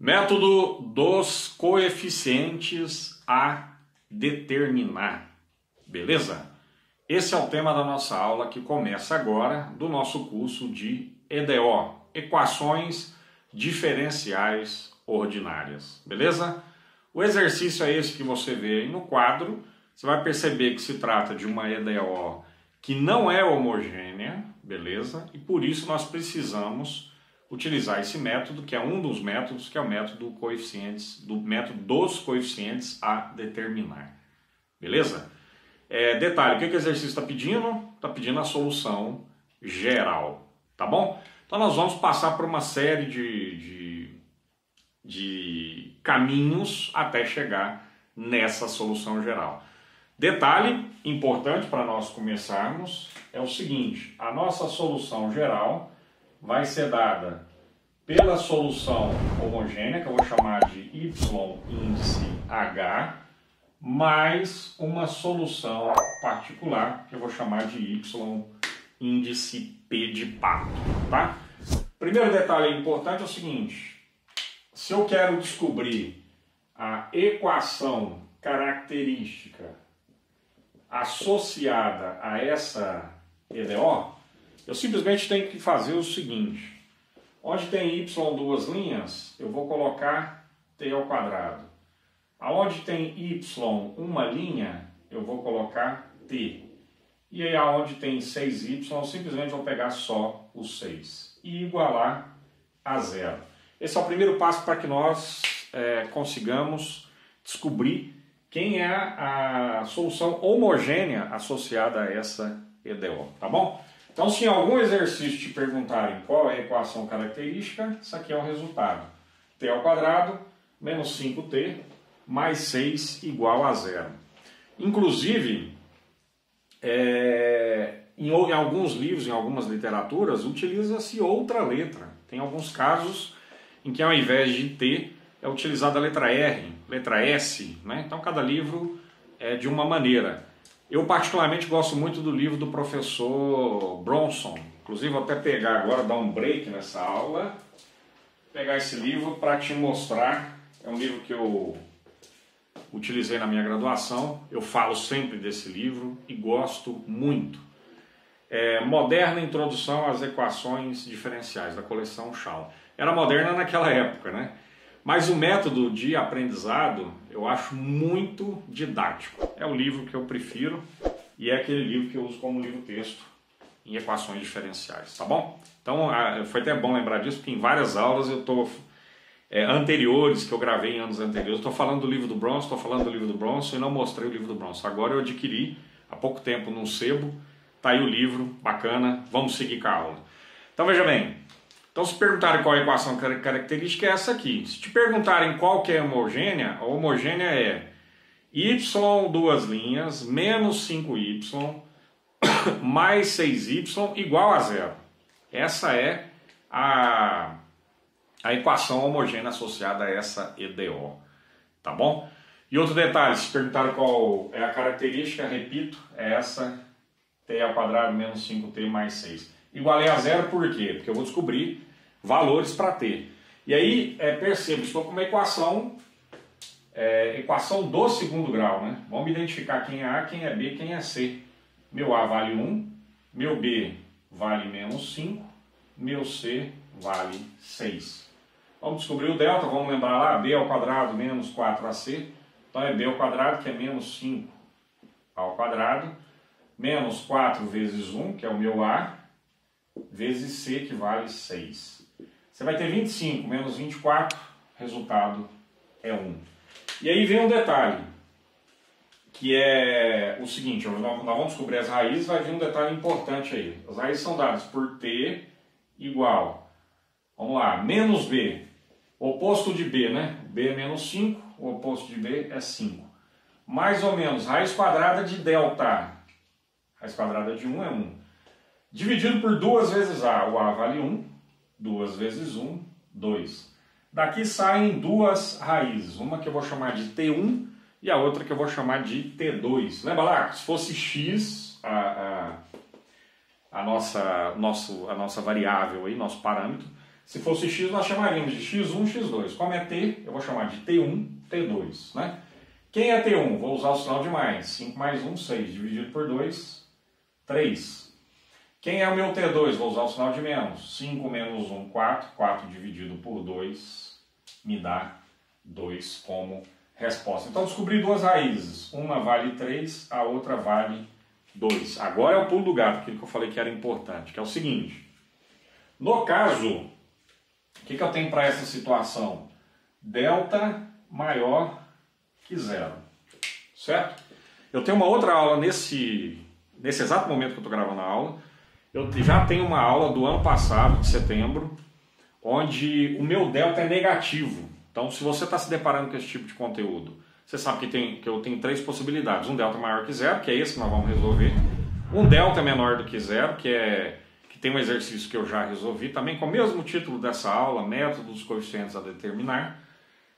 Método dos coeficientes a determinar. Beleza? Esse é o tema da nossa aula que começa agora do nosso curso de EDO, Equações Diferenciais Ordinárias. Beleza? O exercício é esse que você vê aí no quadro. Você vai perceber que se trata de uma EDO que não é homogênea, beleza? E por isso nós precisamos utilizar esse método, que é um dos métodos, que é o método coeficientes, do método dos coeficientes a determinar. Beleza? É, detalhe, o que, que o exercício está pedindo? Está pedindo a solução geral, tá bom? Então nós vamos passar por uma série de, de, de caminhos até chegar nessa solução geral. Detalhe importante para nós começarmos é o seguinte: a nossa solução geral vai ser dada pela solução homogênea, que eu vou chamar de y índice h, mais uma solução particular, que eu vou chamar de y índice p de pato, tá? Primeiro detalhe importante é o seguinte, se eu quero descobrir a equação característica associada a essa EDO, eu simplesmente tenho que fazer o seguinte. Onde tem y duas linhas, eu vou colocar t ao quadrado. Aonde tem y uma linha, eu vou colocar t. E aí aonde tem 6y, eu simplesmente vou pegar só o 6 e igualar a zero. Esse é o primeiro passo para que nós é, consigamos descobrir quem é a solução homogênea associada a essa EDO, tá bom? Então, se em algum exercício te perguntarem qual é a equação característica, isso aqui é o resultado. t ao quadrado menos 5t mais 6 igual a zero. Inclusive, é, em, em, alguns livros, em algumas literaturas, utiliza-se outra letra. Tem alguns casos em que ao invés de t é utilizada a letra R, letra S. Né? Então, cada livro é de uma maneira. Eu particularmente gosto muito do livro do professor Bronson. Inclusive vou até pegar agora, dar um break nessa aula, pegar esse livro para te mostrar. É um livro que eu utilizei na minha graduação. Eu falo sempre desse livro e gosto muito. É Moderna Introdução às Equações Diferenciais, da coleção Shaw. Era moderna naquela época, né? Mas o método de aprendizado eu acho muito didático. É o livro que eu prefiro e é aquele livro que eu uso como livro-texto em equações diferenciais, tá bom? Então foi até bom lembrar disso, porque em várias aulas eu estou é, anteriores que eu gravei em anos anteriores, estou falando do livro do Bronson, estou falando do livro do Bronson e não mostrei o livro do Bronson. Agora eu adquiri há pouco tempo num sebo, tá aí o livro, bacana, vamos seguir com a aula. Então veja bem, então, se perguntarem qual é a equação característica, é essa aqui. Se te perguntarem qual que é homogênea, a homogênea é y duas linhas menos 5y mais 6y igual a zero. Essa é a, a equação homogênea associada a essa EDO. Tá bom? E outro detalhe, se perguntarem qual é a característica, repito, é essa t ao quadrado menos 5t mais 6. Igualei a zero por quê? Porque eu vou descobrir valores para ter. E aí, é, percebo, estou com uma equação, é, equação do segundo grau, né? Vamos identificar quem é A, quem é B, quem é C. Meu A vale 1, meu B vale menos 5, meu C vale 6. Vamos descobrir o delta, vamos lembrar lá, B ao quadrado menos 4AC, então é B ao quadrado, que é menos 5 ao quadrado, menos 4 vezes 1, que é o meu A, vezes C, que vale 6. Você vai ter 25 menos 24, resultado é 1. E aí vem um detalhe, que é o seguinte, nós vamos descobrir as raízes, vai vir um detalhe importante aí. As raízes são dadas por t igual, vamos lá, menos b, oposto de b, né? b é menos 5, o oposto de b é 5. Mais ou menos, raiz quadrada de delta, raiz quadrada de 1 é 1. Dividido por 2 vezes a, o a vale 1, 2 vezes 1, 2. Daqui saem duas raízes, uma que eu vou chamar de T1 e a outra que eu vou chamar de T2. Lembra lá? Se fosse x, a, a, a, nossa, nosso, a nossa variável, aí, nosso parâmetro, Se fosse x, nós chamaríamos de x1, x2. Como é t, eu vou chamar de t1, t2. Né? Quem é t1? Vou usar o sinal de mais. 5 mais 1, 6. Dividido por 2, 3. Quem é o meu t2? Vou usar o sinal de menos. 5 menos 1, 4. 4 dividido por 2 me dá 2 como resposta. Então descobri duas raízes. Uma vale 3, a outra vale 2. Agora é o pulo do gato, aquilo que eu falei que era importante, que é o seguinte. No caso, o que, que eu tenho para essa situação? Delta maior que zero. Certo? Eu tenho uma outra aula nesse, nesse exato momento que eu estou gravando a aula. Eu já tenho uma aula do ano passado, de setembro, onde o meu delta é negativo. Então, se você está se deparando com esse tipo de conteúdo, você sabe que, tem, que eu tenho três possibilidades. Um delta maior que zero, que é esse que nós vamos resolver. Um delta menor do que zero, que é que tem um exercício que eu já resolvi, também com o mesmo título dessa aula, método dos coeficientes a determinar.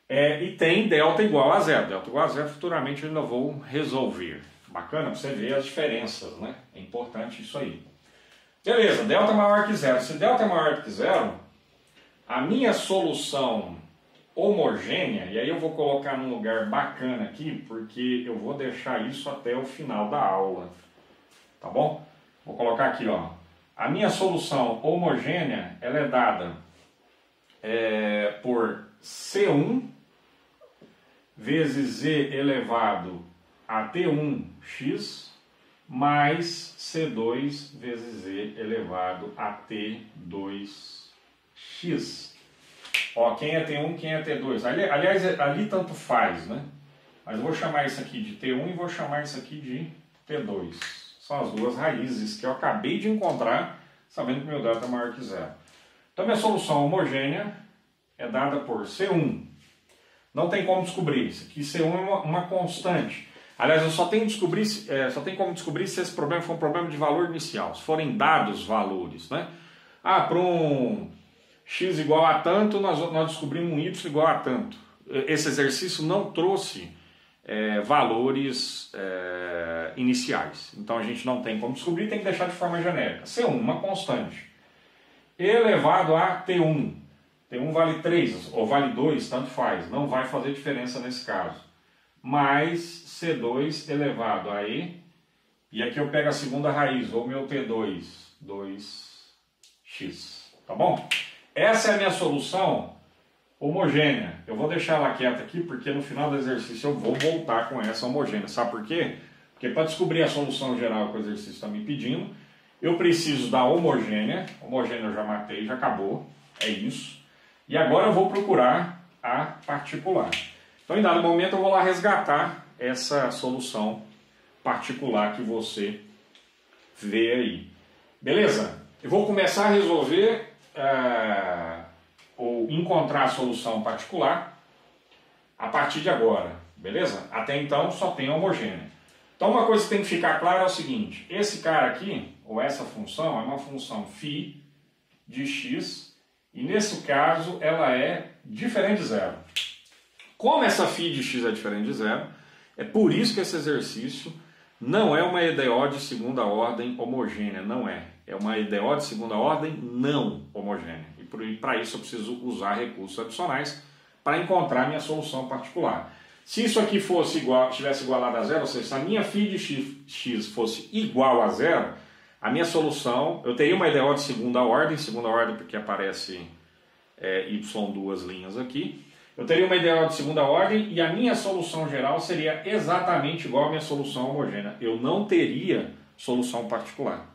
É, e tem delta igual a zero. Delta igual a zero, futuramente eu ainda vou resolver. Bacana para você ver as diferenças, né? É importante isso aí. Beleza, delta maior que zero. Se delta é maior que zero, a minha solução homogênea, e aí eu vou colocar num lugar bacana aqui, porque eu vou deixar isso até o final da aula, tá bom? Vou colocar aqui, ó, a minha solução homogênea, ela é dada é, por C1 vezes Z elevado a T1x mais C2 vezes Z elevado a T2x. Ó, quem é T1, quem é T2. Ali, aliás, é, ali tanto faz, né? Mas eu vou chamar isso aqui de T1 e vou chamar isso aqui de T2. São as duas raízes que eu acabei de encontrar, sabendo que meu delta é maior que zero. Então, minha solução homogênea é dada por C1. Não tem como descobrir. Isso aqui C1 é uma, uma constante. Aliás, eu só tenho, descobrir, é, só tenho como descobrir se esse problema for um problema de valor inicial, se forem dados valores. Né? Ah, para um x igual a tanto, nós, nós descobrimos um y igual a tanto. Esse exercício não trouxe é, valores é, iniciais. Então a gente não tem como descobrir, tem que deixar de forma genérica. C1, uma constante. Elevado a T1. T1 vale 3 ou vale 2, tanto faz. Não vai fazer diferença nesse caso. Mais C2 elevado a E. E aqui eu pego a segunda raiz, ou meu T2, 2x. Tá bom? Essa é a minha solução homogênea. Eu vou deixar ela quieta aqui porque no final do exercício eu vou voltar com essa homogênea. Sabe por quê? Porque para descobrir a solução geral que o exercício está me pedindo, eu preciso da homogênea. Homogênea eu já matei, já acabou. É isso. E agora eu vou procurar a particular. Então, em dado momento, eu vou lá resgatar essa solução particular que você vê aí. Beleza? Eu vou começar a resolver é, ou encontrar a solução particular a partir de agora, beleza? Até então só tem homogênea. Então uma coisa que tem que ficar clara é o seguinte, esse cara aqui, ou essa função, é uma função φ de x, e nesse caso ela é diferente de zero. Como essa φ de x é diferente de zero, é por isso que esse exercício não é uma EDO de segunda ordem homogênea, não é. É uma EDO de segunda ordem não homogênea. E para isso eu preciso usar recursos adicionais para encontrar minha solução particular. Se isso aqui fosse igual, tivesse igualado a zero, ou seja, se a minha φ de x fosse igual a zero, a minha solução, eu teria uma EDO de segunda ordem, segunda ordem porque aparece é, y duas linhas aqui, eu teria uma ideal de segunda ordem e a minha solução geral seria exatamente igual à minha solução homogênea. Eu não teria solução particular.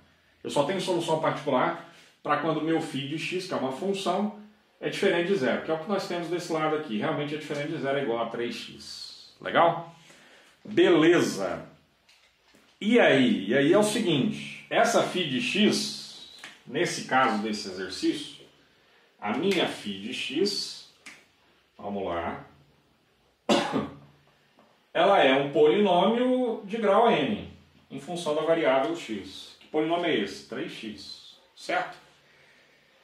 Eu só tenho solução particular para quando o meu φ de x, que é uma função, é diferente de zero, que é o que nós temos desse lado aqui. Realmente é diferente de zero, é igual a 3x. Legal? Beleza. E aí? E aí é o seguinte, essa φ de x, nesse caso desse exercício, a minha φ de x Vamos lá. Ela é um polinômio de grau n, em função da variável x. Que polinômio é esse? 3x, certo?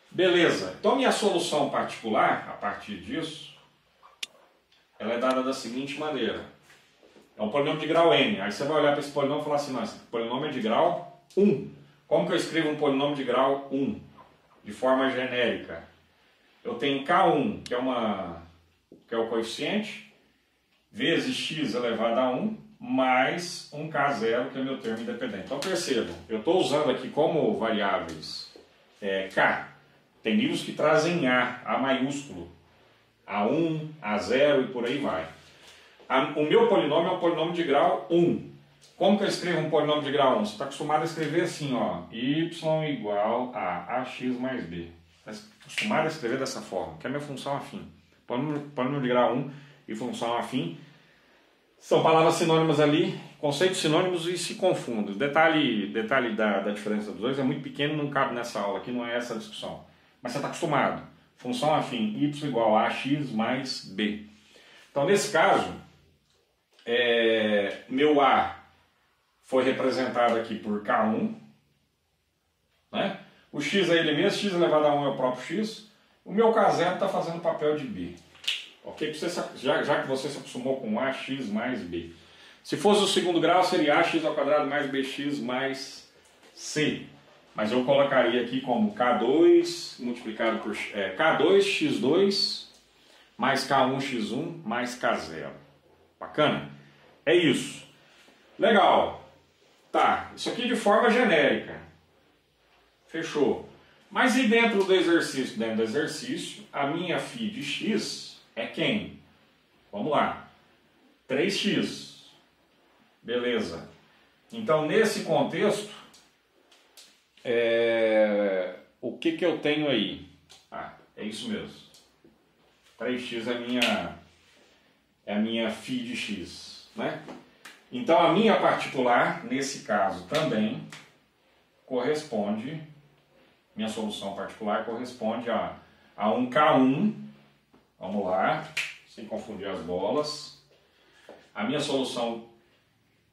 Beleza. Então, minha solução particular, a partir disso, ela é dada da seguinte maneira. É um polinômio de grau n. Aí você vai olhar para esse polinômio e falar assim, não, esse polinômio é de grau 1. Como que eu escrevo um polinômio de grau 1? De forma genérica. eu tenho K1, que é, uma, que é o coeficiente, vezes x elevado a 1, mais um K0, que é meu termo independente. Então percebam, eu estou usando aqui como variáveis é, K. Tem livros que trazem A, A maiúsculo, A1, A0 e por aí vai. A, o meu polinômio é um polinômio de grau 1. Como que eu escrevo um polinômio de grau 1? Você está acostumado a escrever assim, ó, y igual a ax mais b. Está acostumado a escrever dessa forma, que é a minha função afim. Polinômio de grau 1 e função afim são palavras sinônimas ali, conceitos sinônimos e se confundem. O detalhe, detalhe da, da diferença dos dois é muito pequeno, não cabe nessa aula aqui, não é essa a discussão. Mas você está acostumado. Função afim, y igual a x mais b. Então, nesse caso, é, meu A foi representado aqui por K1. Né? O x é ele mesmo, x elevado a 1 é o próprio x. O meu K0 está fazendo papel de B. Ok? Você, já, já que você se acostumou com ax mais b. Se fosse o segundo grau, seria ax ao quadrado mais bx mais c. Mas eu colocaria aqui como K2 multiplicado por é, K2x2 mais K1x1 mais K0. Bacana? É isso. Legal. Tá, isso aqui de forma genérica. Fechou. Mas e dentro do exercício? Dentro do exercício, a minha φ de x é quem? Vamos lá. 3x. Beleza. Então, nesse contexto, é... o que, que eu tenho aí? Ah, é isso mesmo. 3x é minha, é a minha φ de x. Né? Então, a minha particular, nesse caso também, corresponde, minha solução particular corresponde a, a um K1 Vamos lá, sem confundir as bolas. A minha solução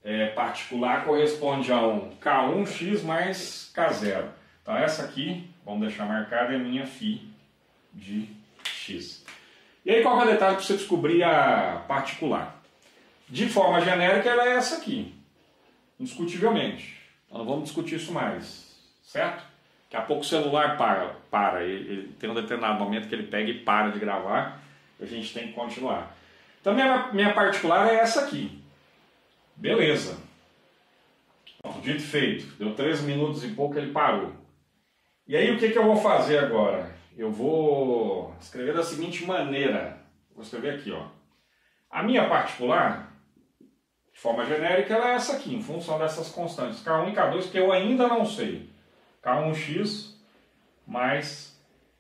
é, particular corresponde a um K1x mais K0. Então essa aqui, vamos deixar marcada, é minha φ de x. E aí qual é o detalhe para você descobrir a particular? De forma genérica ela é essa aqui, indiscutivelmente. Então não vamos discutir isso mais, certo? Daqui a pouco o celular para, para ele, ele, tem um determinado momento que ele pega e para de gravar, a gente tem que continuar. Então minha, minha particular é essa aqui. Beleza. Bom, dito feito, deu 13 minutos e pouco ele parou. E aí o que, que eu vou fazer agora? Eu vou escrever da seguinte maneira. Vou escrever aqui, ó. A minha particular, de forma genérica, ela é essa aqui, em função dessas constantes, K1 e K2, que eu ainda não sei. K1x mais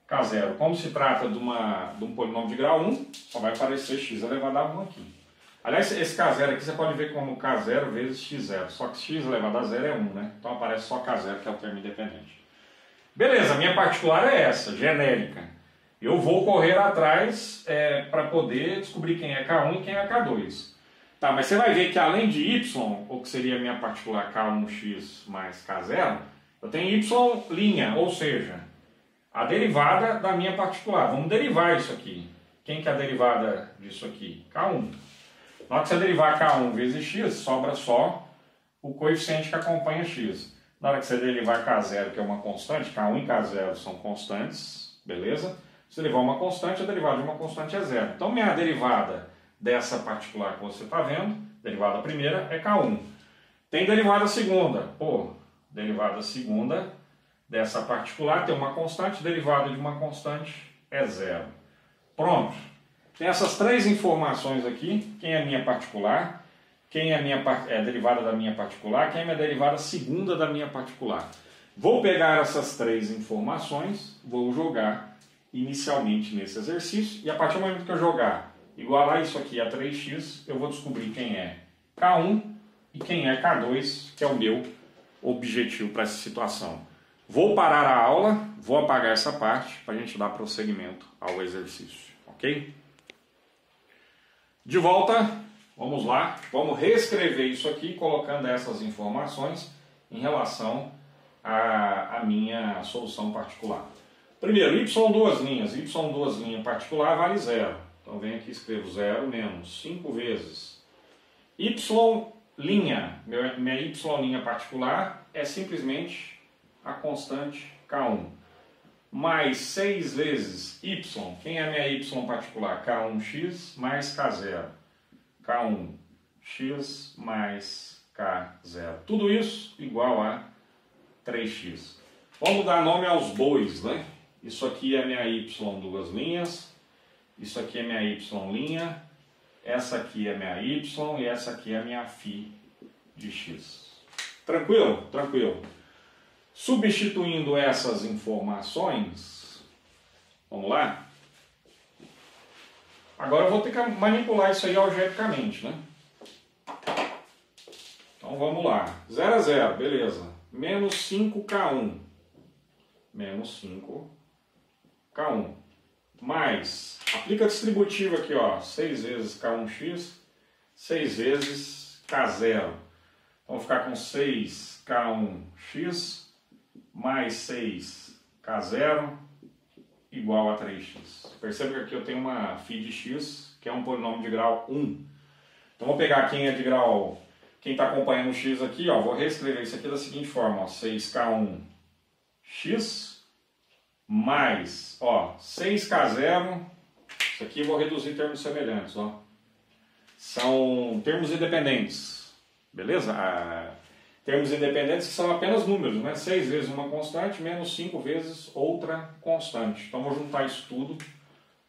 K0. Como se trata de, uma, de um polinômio de grau 1, só vai aparecer x elevado a 1 aqui. Aliás, esse K0 aqui você pode ver como K0 vezes x0, só que x elevado a 0 é 1, né? Então aparece só K0, que é o termo independente. Beleza, minha particular é essa, genérica. Eu vou correr atrás é, para poder descobrir quem é K1 e quem é K2. Tá, mas você vai ver que além de y, ou que seria a minha particular K1x mais K0, eu tenho y', ou seja, a derivada da minha particular. Vamos derivar isso aqui. Quem que é a derivada disso aqui? K1. Na hora que você derivar K1 vezes x, sobra só o coeficiente que acompanha x. Na hora que você derivar K0, que é uma constante, K1 e K0 são constantes, beleza? Se derivar uma constante, a derivada de uma constante é zero. Então, minha derivada dessa particular que você está vendo, derivada primeira, é K1. Tem derivada segunda. Pô, derivada segunda dessa particular tem uma constante, derivada de uma constante é zero. Pronto. Tem essas três informações aqui, quem é a minha particular, quem é a minha é derivada da minha particular, quem é a derivada segunda da minha particular. Vou pegar essas três informações, vou jogar inicialmente nesse exercício, e a partir do momento que eu jogar igualar isso aqui a 3x, eu vou descobrir quem é K1 e quem é K2, que é o meu objetivo para essa situação. Vou parar a aula, vou apagar essa parte para a gente dar prosseguimento ao exercício, ok? De volta, vamos lá, vamos reescrever isso aqui colocando essas informações em relação à, à minha solução particular. Primeiro, y duas linhas, y duas linhas particular vale zero. Então venho aqui e escrevo zero menos 5 vezes y linha, minha y particular é simplesmente a constante K1. mais 6 vezes y. Quem é minha y particular? K1x mais K0. K1x mais K0. Tudo isso igual a 3x. Vamos dar nome aos bois, né? Isso aqui é minha y duas linhas. Isso aqui é minha y linha. Essa aqui é minha y e essa aqui é minha φ de x. Tranquilo? Tranquilo. Substituindo essas informações, vamos lá? Agora eu vou ter que manipular isso aí algebricamente, né? Então vamos lá. 0 a 0, beleza. Menos 5K1. Menos 5K1. Mais, aplica distributivo aqui, ó. 6 vezes K1x, 6 vezes K0. Então vou ficar com 6K1x mais 6K0 igual a 3x. Perceba que aqui eu tenho uma φ de x, que é um polinômio de grau 1. Então vou pegar quem é de grau, quem está acompanhando o x aqui, ó, vou reescrever isso aqui da seguinte forma, ó, 6K1x mais, ó, 6K0, isso aqui eu vou reduzir termos semelhantes, ó. São termos independentes, beleza? Ah, termos independentes que são apenas números, né? 6 vezes uma constante menos 5 vezes outra constante. Então vou juntar isso tudo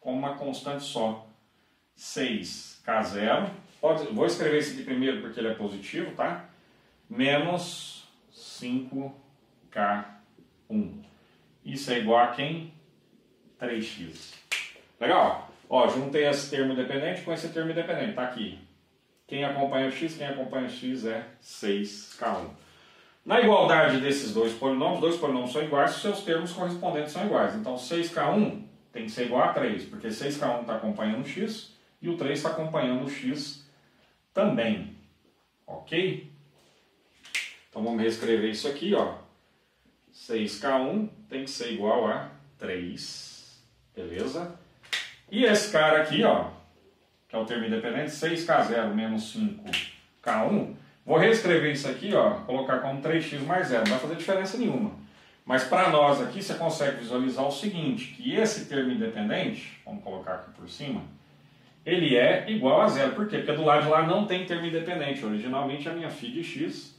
com uma constante só. 6K0, pode, vou escrever esse aqui primeiro porque ele é positivo, tá? Menos 5K1. Isso é igual a quem? 3x. Legal? Ó, juntei esse termo independente com esse termo independente, tá aqui. Quem acompanha o x, quem acompanha o x é 6k1. Na igualdade desses dois polinômios, dois polinômios são iguais, os seus termos correspondentes são iguais. Então 6k1 tem que ser igual a 3, porque 6k1 está acompanhando o x e o 3 está acompanhando o x também. Ok? Então vamos reescrever isso aqui, ó. 6k1 tem que ser igual a 3, beleza? E esse cara aqui, ó, que é o termo independente, 6K0 menos 5K1, vou reescrever isso aqui, ó, colocar como 3x mais 0, não vai fazer diferença nenhuma. Mas para nós aqui, você consegue visualizar o seguinte, que esse termo independente, vamos colocar aqui por cima, ele é igual a zero. Por quê? Porque do lado de lá não tem termo independente. Originalmente a minha φ de x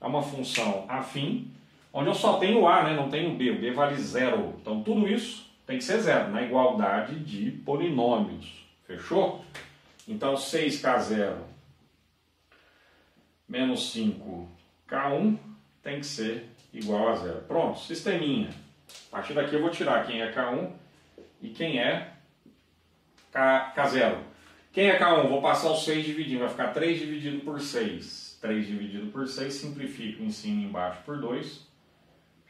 é uma função afim, onde eu só tenho a, né? não tenho b. O b vale zero. Então tudo isso tem que ser zero, na igualdade de polinômios. Fechou? Então 6K0 menos 5K1 tem que ser igual a zero. Pronto, sisteminha. A partir daqui eu vou tirar quem é K1 e quem é K, K0. Quem é K1? Vou passar o 6 dividindo, vai ficar 3 dividido por 6. 3 dividido por 6, simplifico em cima e embaixo por 2.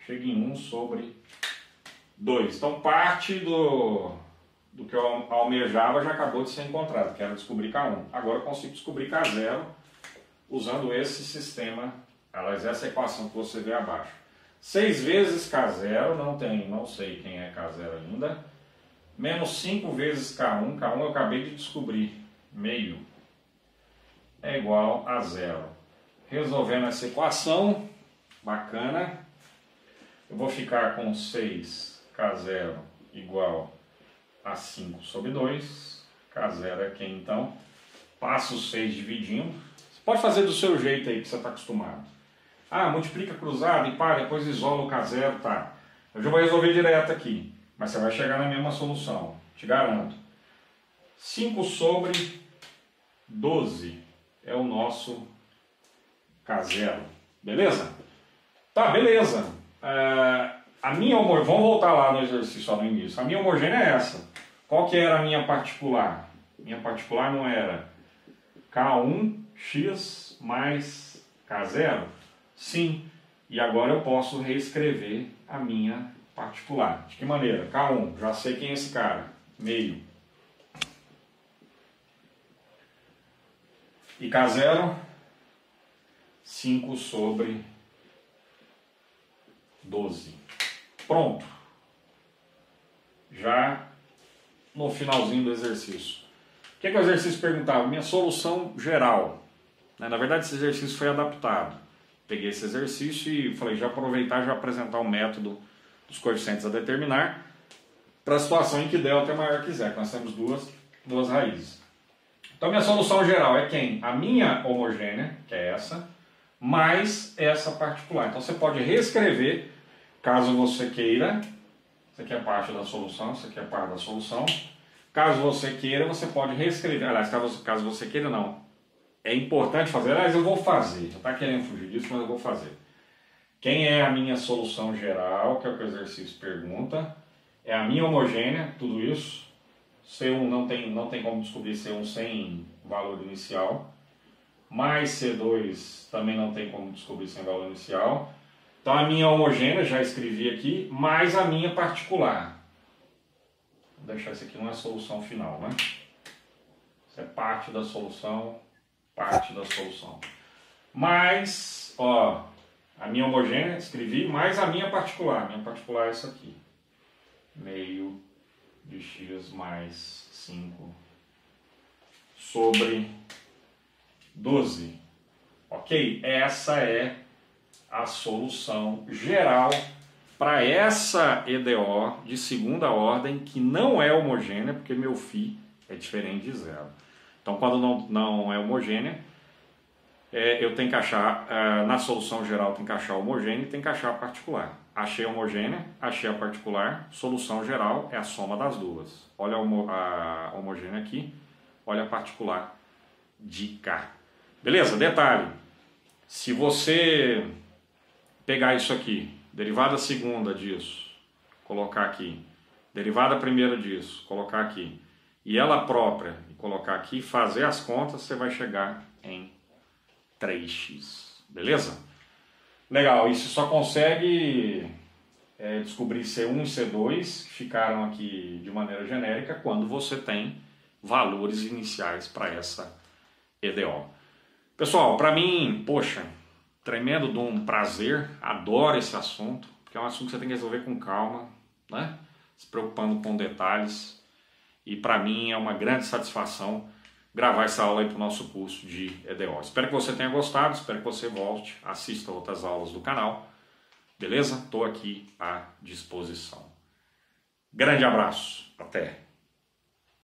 Chega em 1 sobre 2. Então parte do, do que eu almejava já acabou de ser encontrado, que era descobrir K1. Agora eu consigo descobrir K0 usando esse sistema, aliás, essa equação que você vê abaixo. 6 vezes K0, não tem, não sei quem é K0 ainda, menos 5 vezes K1, K1 eu acabei de descobrir, meio, é igual a zero. Resolvendo essa equação, bacana, eu vou ficar com 6K0 igual a 5 sobre 2. K0 é quem então? Passa o 6 dividindo. Você pode fazer do seu jeito aí que você está acostumado. Ah, multiplica cruzado e pá, depois isola o K0, tá. Eu já vou resolver direto aqui, mas você vai chegar na mesma solução, te garanto. 5 sobre 12 é o nosso K0, beleza? Tá, beleza. É, a minha homogênea, vamos voltar lá no exercício lá no início. A minha homogênea é essa. Qual que era a minha particular? Minha particular não era K1x mais K0? Sim. E agora eu posso reescrever a minha particular. De que maneira? K1, já sei quem é esse cara. Meio. E K0, 5 sobre 12. Pronto. Já no finalzinho do exercício. O que, é que o exercício perguntava? Minha solução geral. Né? Na verdade, esse exercício foi adaptado. Peguei esse exercício e falei, já aproveitar já apresentar o método dos coeficientes a determinar para a situação em que delta é maior que zero. Nós temos duas, duas raízes. Então, minha solução geral é quem? A minha homogênea, que é essa, mais essa particular. Então, você pode reescrever, caso você queira. Isso aqui é parte da solução, isso aqui é parte da solução. Caso você queira, você pode reescrever. Aliás, caso, você queira, não. É importante fazer. Aliás, eu vou fazer. Você está querendo fugir disso, mas eu vou fazer. Quem é a minha solução geral, que é o que o exercício pergunta? É a minha homogênea, tudo isso. C1 não tem, não tem como descobrir C1 sem valor inicial. Mais C2 também não tem como descobrir sem valor inicial. Então a minha homogênea, já escrevi aqui, mais a minha particular. Vou deixar isso aqui não é a solução final, né? Isso é parte da solução, parte da solução. Mais, ó, a minha homogênea, escrevi, mais a minha particular. Minha particular é isso aqui. Meio de x mais 5 sobre 12. Ok? Essa é a solução geral para essa EDO de segunda ordem que não é homogênea, porque meu φ é diferente de zero. Então, quando não, não é homogênea, é, eu tenho que achar, é, na solução geral, tem que achar homogênea e tem que achar particular. Achei homogênea, achei a particular, solução geral é a soma das duas. Olha a, homo, a homogênea aqui, olha a particular de cá. Beleza? Detalhe, se você pegar isso aqui, derivada segunda disso, colocar aqui, derivada primeira disso, colocar aqui, e ela própria, colocar aqui, fazer as contas, você vai chegar em 3x. Beleza? Legal, isso só consegue é, descobrir C1 e C2, que ficaram aqui de maneira genérica, quando você tem valores iniciais para essa EDO. Pessoal, para mim, poxa, tremendo de um prazer, adoro esse assunto, porque é um assunto que você tem que resolver com calma, né? se preocupando com detalhes, e para mim é uma grande satisfação gravar essa aula aí para o nosso curso de EDO. Espero que você tenha gostado, espero que você volte, assista outras aulas do canal. Beleza? Estou aqui à disposição. Grande abraço. Até!